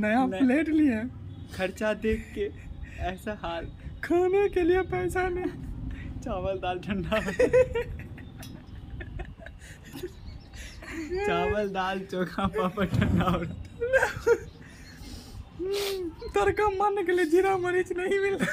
नया प्लेट लिए खर्चा देख के ऐसा हाल। खाने के लिए पैसा नहीं। चावल दाल ठंडा। चावल दाल चोखा पापड़ ठंडा हो हम्म, तड़का मारने के लिए जीरा मरीच नहीं मिला।